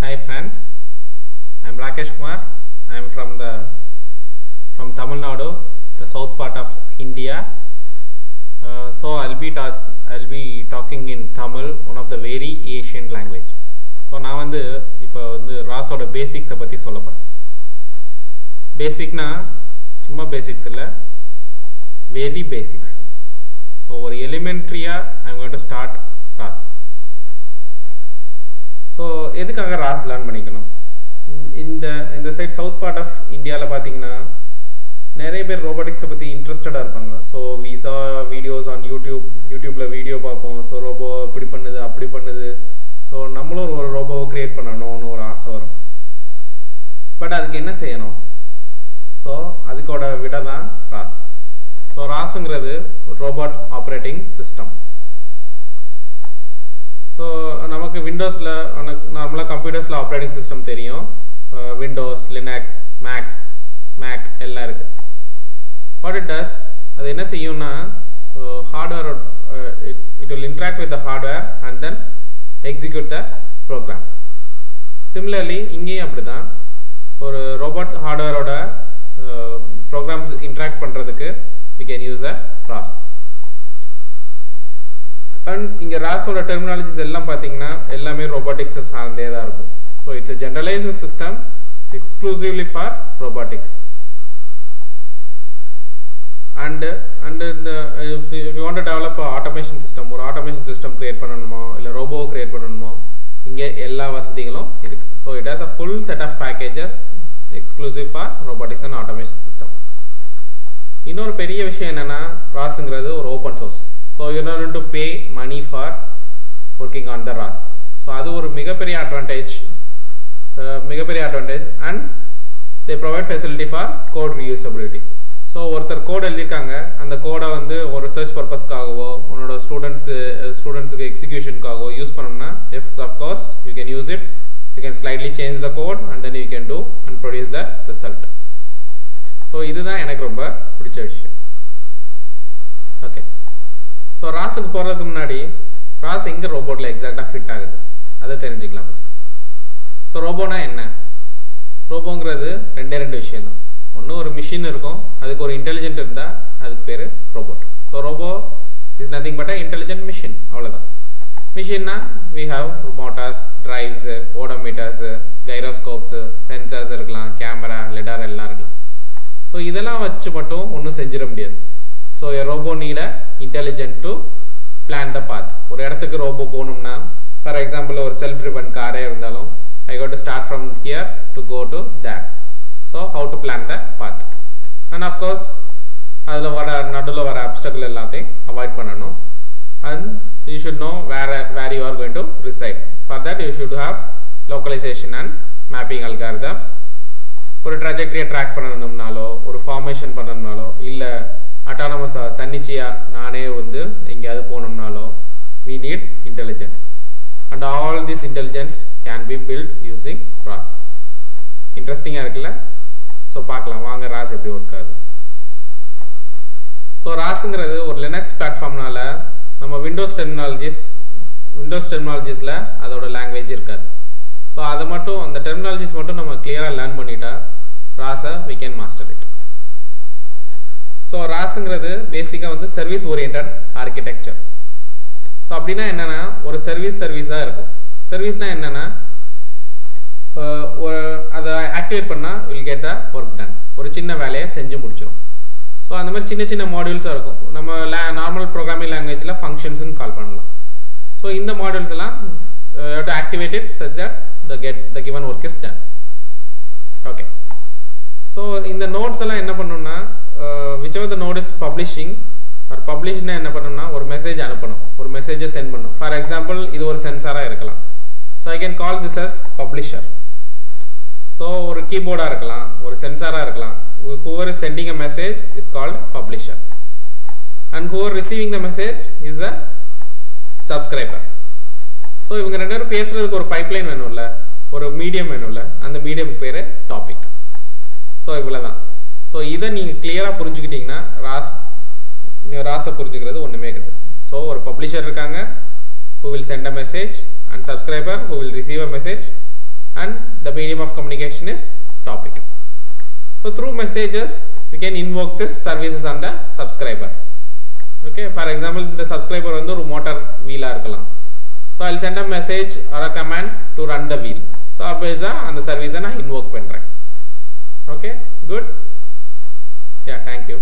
Hi friends, I am Rakesh Kumar. I am from the from Tamil Nadu, the south part of India. Uh, so I'll be ta- I'll be talking in Tamil, one of the very ancient language. So நான் வந்து இப்போ வந்து ராஸோட பேசிக்ஸை பற்றி சொல்ல போகிறேன் பேசிக்னா சும்மா basics இல்லை very basics so ஒரு எலிமெண்ட்ரியாக I'm going to start ROS so எதுக்காக ராஸ் லேர்ன் பண்ணிக்கணும்? இந்த இந்த சைட் சவுத் பார்ட் ஆஃப் இந்தியாவில் பார்த்தீங்கன்னா நிறைய பேர் ரோபோட்டிக்ஸை பற்றி இன்ட்ரெஸ்டடாக இருப்பாங்க. ஸோ விசா வீடியோஸ் ஆன் யூடியூப் யூடியூப்பில் வீடியோ பார்ப்போம். ஸோ ரோபோ இப்படி பண்ணுது அப்படி பண்ணுது. ஸோ நம்மளும் ஒரு ரோபோவை க்ரியேட் பண்ணணும்னு ஒரு ஆசை வரும். பட் அதுக்கு என்ன செய்யணும்? ஸோ அதுக்கோட விட தான் ராஸ் ஸோ ராஸுங்கிறது ரோபோட் ஆப்ரேட்டிங் சிஸ்டம் ஸோ நமக்கு விண்டோஸில் நார்மலாக கம்ப்யூட்டர்ஸில் ஆப்ரேட்டிங் சிஸ்டம் தெரியும். விண்டோஸ் லினக்ஸ் மேக்ஸ் மேக் எல்லாம் இருக்குது வாட் இட் டஸ் அது என்ன செய்யும்னா hardware it will interact with the hardware and then execute the programs similarly இங்கேயும் அப்படி தான் ஒரு ரோபோட் ஹார்ட்வேரோட ப்ரோக்ராம்ஸ் இன்ட்ராக்ட் பண்ணுறதுக்கு we can use a ROS and இங்கே ராஸோட டெர்மினாலஜிஸ் எல்லாம் பார்த்தீங்கன்னா எல்லாமே ரோபோட்டிக்ஸை சார்ந்தே தான் இருக்கும். So it's a generalise system exclusively for robotics and and இந்த you want develop automation system ஒரு ஆட்டோமேஷன் சிஸ்டம் கிரியேட் பண்ணணுமோ இல்லை ரோபோ கிரியேட் பண்ணணுமோ இங்கே எல்லா வசதிகளும் இருக்குது so it has a full set of packages exclusive for robotics and automation system இன்னொரு பெரிய விஷயம் என்னென்னா ராஸுங்கிறது ஒரு open source so you not to pay money for working on the ROS so அது ஒரு மிகப்பெரிய அட்வான்டேஜ் மிகப்பெரிய advantage and they provide facility for code reusability so ஒருத்தர் கோட் எழுதியிருக்காங்க அந்த கோடை வந்து ஒரு ரிசர்ச் பர்பஸ்க்காகவோ உன்னோட ஸ்டூடெண்ட்ஸு ஸ்டூடெண்ட்ஸுக்கு எக்ஸிக்யூஷனுக்காகவோ யூஸ் பண்ணோம்னா if of course you can use it you can slightly change the code and then you can do and produce the result so இதுதான் எனக்கு ரொம்ப பிடிச்ச விஷயம் ஓகே ஸோ போகிறதுக்கு முன்னாடி ராஸ் எங்கே ரோபோட்டில் எக்ஸாக்டாக ஃபிட் ஆகுது? அதை தெரிஞ்சுக்கலாம் ஃபஸ்ட் ஸோ ரோபோனா என்ன? ரோபோங்கிறது ரெண்டே ரெண்டு விஷயம் தான். ஒன்று ஒரு மிஷின் இருக்கும் அதுக்கு ஒரு இன்டெலிஜென்ட் இருந்தால் அதுக்கு பேர் robot so robo is nothing but intelligent machine அவ்வளோதான் மிஷின்னா we have motors drives odometers gyroscopes sensors இருக்கலாம் கேமரா லெடார் எல்லாம் இருக்கலாம். ஸோ இதெல்லாம் வச்சு மட்டும் ஒன்றும் செஞ்சிட முடியாது. So robo need intelligent to plan the path ஒரு இடத்துக்கு ரோபோ போகணும்னா ஃபார் எக்ஸாம்பிள் ஒரு செல்ஃப் ட்ரிவன் காரே இருந்தாலும் I got to start from here to go to there so how to plan the path and of course அதில் வர நடுவில் வர அப்டக்கிள் எல்லாத்தையும் அவாய்ட் பண்ணணும். And you should know where where you are going to reside for that you should have localisation and mapping algorithms ஒரு ட்ராஜெக்டரியை track பண்ணணும்னாலோ ஒரு formation பண்ணணும்னாலோ இல்லை அட்டானமஸாக தன்னிச்சையாக நானே வந்து எங்கேயாவது போனோம்னாலும் we need intelligence and all this intelligence can be build using ROS இன்ட்ரெஸ்டிங்காக இருக்குல்ல? ஸோ பார்க்கலாம். வாங்க ராஸ் எப்படி ஒர்க் ஆகுது. ஸோ ராஸுங்கிறது ஒரு லினக்ஸ் பிளாட்ஃபார்ம்னால நம்ம விண்டோஸ் டெர்மினாலஜிஸ் விண்டோஸ் டெர்மினாலஜிஸில் அதோட லாங்குவேஜ் இருக்காது. ஸோ அதை மட்டும் அந்த டெர்மினாலஜிஸ் மட்டும் நம்ம கிளியராக லேர்ன் பண்ணிட்டா ராஸை we can master it so ராஸுங்கிறது பேசிக்காக வந்து சர்வீஸ் ஓரியன்ட் ஆர்கிடெக்சர் ஸோ அப்படின்னா என்னென்னா ஒரு சர்வீஸ் சர்வீஸாக இருக்கும். சர்வீஸ்னால் என்னென்னா அதை ஆக்டிவேட் பண்ணால் will get a work done ஒரு சின்ன வேலையை செஞ்சு முடிச்சிடும் ஸோ அந்த மாதிரி சின்ன சின்ன மாடியூல்ஸாக இருக்கும். நம்ம லே நார்மல் ப்ரோக்ராமிங் லாங்குவேஜில் ஃபங்க்ஷன்ஸ்னு கால் பண்ணலாம். ஸோ இந்த மாடியூல்ஸ் எல்லாம் to activate it such that the get the given work is done okay so இந்த நோட்ஸ் எல்லாம் என்ன பண்ணணும்னா whichever the node is publishing ஒரு பப்ளிஷ்னா என்ன பண்ணணும்னா ஒரு மெசேஜ் அனுப்பணும். ஒரு மெசேஜை சென்ட் பண்ணணும். ஃபார் எக்ஸாம்பிள் இது ஒரு சென்சாராக இருக்கலாம். So I can call this as publisher so ஒரு கீபோர்டாக இருக்கலாம் ஒரு சென்சாராக இருக்கலாம். Whoever is sending a message is called publisher and whoever receiving the message is a subscriber so இவங்க ரெண்டு பேரும் பேசுறதுக்கு ஒரு பைப்லைன் வேணும்ல ஒரு மீடியம் வேணும்ல அந்த மீடியம் பேர் டாபிக் ஸோ இவ்வளோ தான் ஸோ இதை நீங்கள் கிளியராக புரிஞ்சுக்கிட்டிங்கன்னா ராஸ் ராஸை புரிஞ்சுக்கிறது ஒன்றுமே கிடையாது ஸோ ஒரு பப்ளிஷர் இருக்காங்க who will send a message and subscriber who will receive a message and the medium of communication is topic so through messages you can invoke this services on the subscriber okay for example இந்த subscriber வந்து ஒரு motor வீலாக இருக்கலாம் so I'll send a message or a command to run the wheel so அப்போ அந்த சர்வீஸை நான் invoke பண்ணுறேன் ஓகே குட் யா தேங்க்யூ